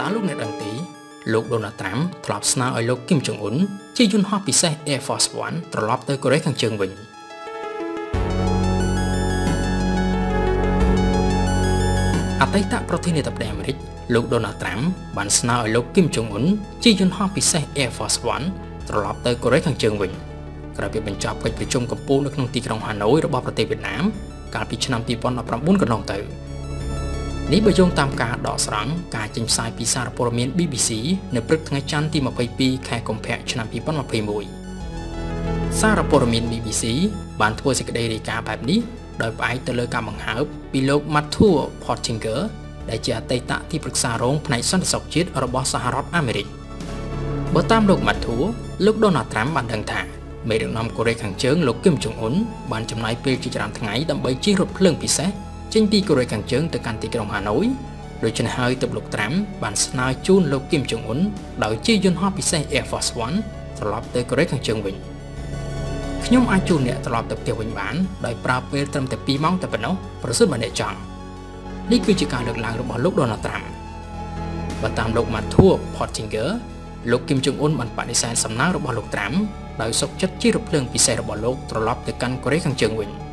តើលោកអ្នកដឹងទេលោកដូណាល់ត្រាំធ្លាប់ស្នើឲ្យលោកគឹមចុងអ៊ុនជាយន្តហោះពិសេស Air Force One ត្រឡប់ទៅកូរ៉េខាងជើងវិញអតីតប្រធានាធិបតីអាមេរិកលោកដូណាល់ត្រាំបានស្នើឲ្យលោកគឹមចុងអ៊ុនជាយន្តហោះពិសេស Air Force One ត្រឡប់ទៅកូរ៉េខាងជើងវិញក្រោយពីបញ្ចប់កិច្ចប្រជុំកំពូលនៅក្នុងទីក្រុងហាណូយរបស់ប្រទេសវៀតណាមកាលពីឆ្នាំ2019កន្លងទៅ នេះបើយោងតាមការដកស្រង់ការចេញផ្សាយពីសារព័ត៌មាន BBC នៅព្រឹកថ្ងៃច័ន្ទទី22ខែកុម្ភៈឆ្នាំ2021សារព័ត៌មាន BBC បានធ្វើសេចក្តីរាយការណ៍បែបនេះដោយផ្អែកទៅលើការបង្ហើបពីលោក Matthew Pottinger ដែលជាអតីតទីប្រឹក្សារងផ្នែកសន្តិសុខជាតិរបស់សហរដ្ឋអាមេរិកបើតាមលោក Matthew លោក Donald Trump បានដឹងថាមេដឹកនាំកូរ៉េខាងជើងលោកគឹមចុងអ៊ុនបានចំណាយពេលជាច្រើនថ្ងៃដើម្បីជិះរថភ្លើងពិសេស ចេញពីកូរ៉េខាងជើងទៅកាន់ទីក្រុងហាណូយដូច្នេះហើយទើបលោកត្រាំបានស្នើជូនលោកគឹមចុងអ៊ុនដោយជិះយន្តហោះពិសេស Air Force One ត្រឡប់ទៅកូរ៉េខាងជើងវិញខ្ញុំអាចជូនអ្នកត្រឡប់ទៅផ្ទះវិញបានដោយប្រើពេលត្រឹមតែ2ម៉ោងតែប៉ុណ្ណោះប្រសិនបើអ្នកចង់នេះគឺជាការលើកឡើងរបស់លោក Donald Trump បើតាមលោក Matthew Pottinger លោកគឹមចុងអ៊ុនបានបដិសេធសំណើរបស់លោកត្រាំដោយសុកចិត្តជារថភ្លើងពិសេសរបស់លោកត្រឡប់ទៅកាន់កូរ៉េខាងជើងវិញ។